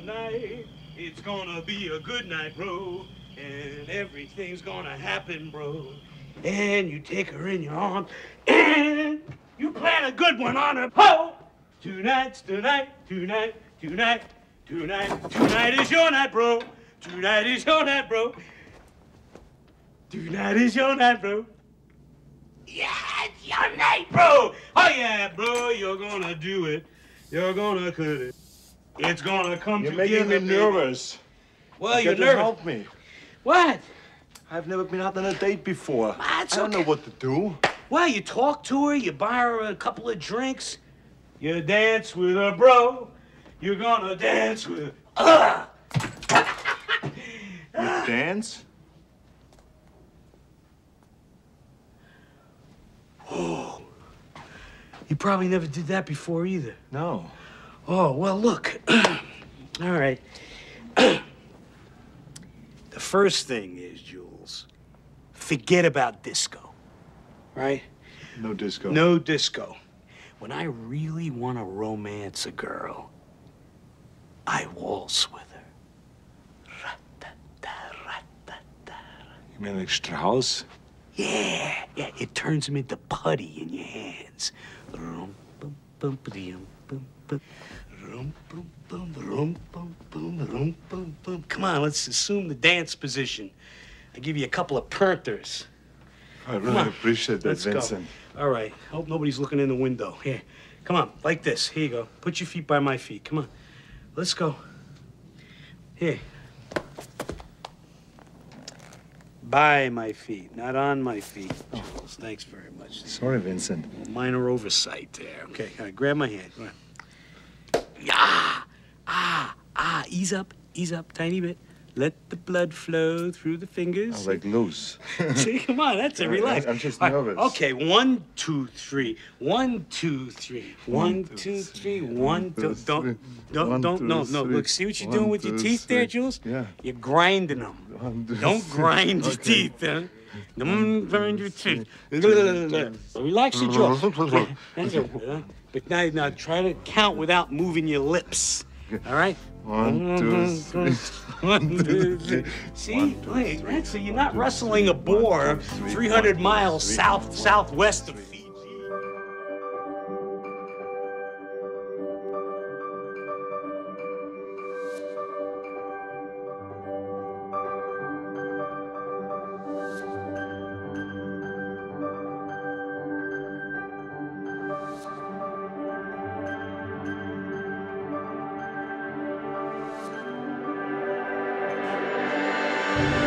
tonight. It's gonna be a good night, bro. And everything's gonna happen, bro. And you take her in your arms and you plan a good one on her. Ho! Tonight's tonight, tonight, tonight, tonight, tonight is your night, bro. Tonight is your night, bro. Tonight is your night, bro. Yeah, it's your night, bro. Oh yeah, bro, you're gonna do it. You're gonna cut it. It's gonna come You're together. making me baby. nervous. Well, You you're gotta nervous. Help me. What? I've never been out on a date before. That's I don't know what to do. Well, you talk to her, you buy her a couple of drinks, you dance with her, bro. You're gonna dance with. Uh, You dance? Oh. you probably never did that before either. No. Oh, well, look. All right. the first thing is, Jules, forget about disco. Right? No disco. No disco. When I really want to romance a girl, I waltz with her. You mean like Strauss? Yeah, yeah, it turns them into putty in your hands. Come on, let's assume the dance position. I give you a couple of pernters. I really appreciate that, Let's Vincent. go. All right. Hope nobody's looking in the window. Here. Come on. Like this. Here you go. Put your feet by my feet. Come on. Let's go. Here. By my feet, not on my feet. Jules, thanks very much. Sorry, Vincent. Minor oversight there. Okay. Right. Grab my hand. On. Ah, ah, ah. Ease up. Ease up. Tiny bit. Let the blood flow through the fingers. I like loose. See, come on, that's it. Relax. I'm just All right, nervous. Okay, one, two, three. One, two, three. One, two, three. One, two. Don't, don't, don't. No, no. three. Look, see what you're doing with your teeth there. Jules? Yeah. You're grinding them. Don't grind your teeth, huh? Don't grind your teeth. Relax your jaw. Yeah, That's it. huh? But now, now try to count without moving your lips. All right? One, two, three. One, two, three. See, wait, that's so you're not wrestling a boar 300 miles south southwest of Thank